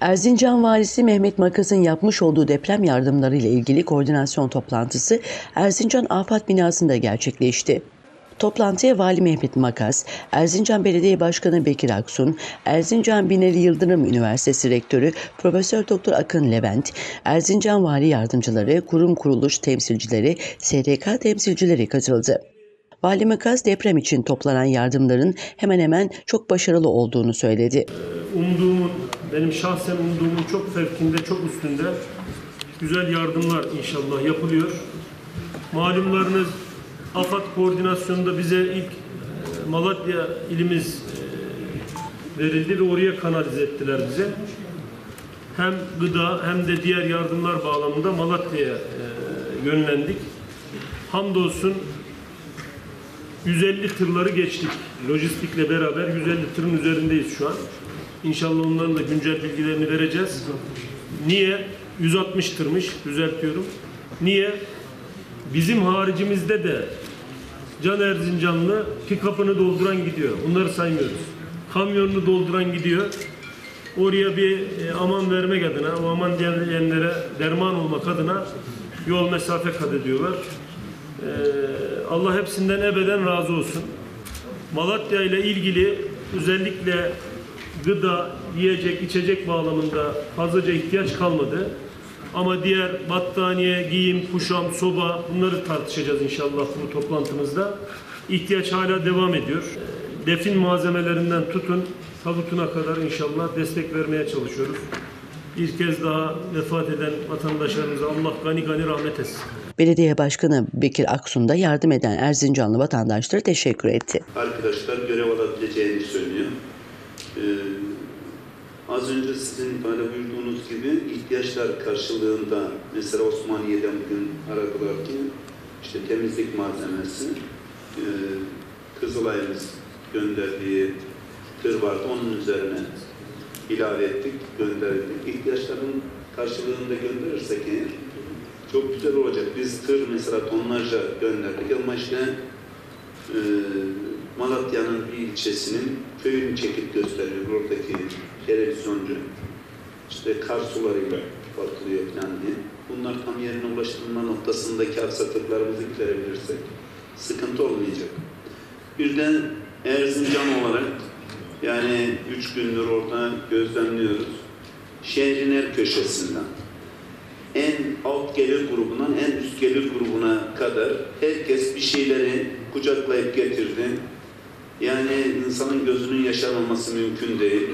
Erzincan Valisi Mehmet Makas'ın yapmış olduğu deprem yardımları ile ilgili koordinasyon toplantısı Erzincan Afat binasında gerçekleşti. Toplantıya Vali Mehmet Makas, Erzincan Belediye Başkanı Bekir Aksun, Erzincan Binali Yıldırım Üniversitesi Rektörü Profesör Doktor Akın Levent, Erzincan Vali Yardımcıları, kurum kuruluş temsilcileri, STK temsilcileri katıldı. Vali Makas deprem için toplanan yardımların hemen hemen çok başarılı olduğunu söyledi. Umduğumun, benim şahsen umduğumun çok fevkinde, çok üstünde güzel yardımlar inşallah yapılıyor. Malumlarınız AFAD koordinasyonunda bize ilk e, Malatya ilimiz e, verildi ve oraya kanalize ettiler bize. Hem gıda hem de diğer yardımlar bağlamında Malatya'ya e, yönlendik. Hamdolsun 150 tırları geçtik. Lojistikle beraber 150 tırın üzerindeyiz şu an. İnşallah onların da güncel bilgilerini vereceğiz. Niye? 160 tırmış, düzeltiyorum. Niye? Bizim haricimizde de Can Erzincanlı pick-up'ını dolduran gidiyor. Bunları saymıyoruz. Kamyonunu dolduran gidiyor. Oraya bir e, aman vermek adına, o aman diyenlere derman olmak adına yol mesafe kat ediyorlar. Ee, Allah hepsinden ebeden razı olsun. Malatya ile ilgili özellikle gıda, yiyecek, içecek bağlamında fazlaca ihtiyaç kalmadı. Ama diğer battaniye, giyim, kuşam, soba bunları tartışacağız inşallah bu toplantımızda. İhtiyaç hala devam ediyor. Defin malzemelerinden tutun tabutuna kadar inşallah destek vermeye çalışıyoruz. Bir kez daha vefat eden vatandaşlarımıza Allah gani gani rahmet etsin. Belediye Başkanı Bekir Aksun da yardım eden Erzincanlı vatandaşlara teşekkür etti. arkadaşlar görev alabileceğini söylüyor. Ee, az önce sizin ifade buyurduğunuz gibi ihtiyaçlar karşılığında mesela Osmaniye'den bugün aradılar ki işte temizlik malzemesi e, Kızılay'ımız gönderdiği tır vardı onun üzerine ilave ettik, gönderdik. İhtiyaçların karşılığında gönderirsek eğer çok güzel olacak. Biz tır mesela tonlarca gönderdik ama işte e, Malatya'nın bir ilçesinin köyünü çekip gösteriyor oradaki televizyoncu. İşte kar sularıyla kapatılıyor falan diye. Bunlar tam yerine ulaştırma noktasındaki aksaklıklarımızı giderebilirsek sıkıntı olmayacak. Bir de Erzincan olarak yani üç gündür orada gözlemliyoruz. Şehrin her köşesinden en alt gelir grubundan en üst gelir grubuna kadar herkes bir şeyleri kucaklayıp getirdi. Yani insanın gözünün yaşarmaması mümkün değil.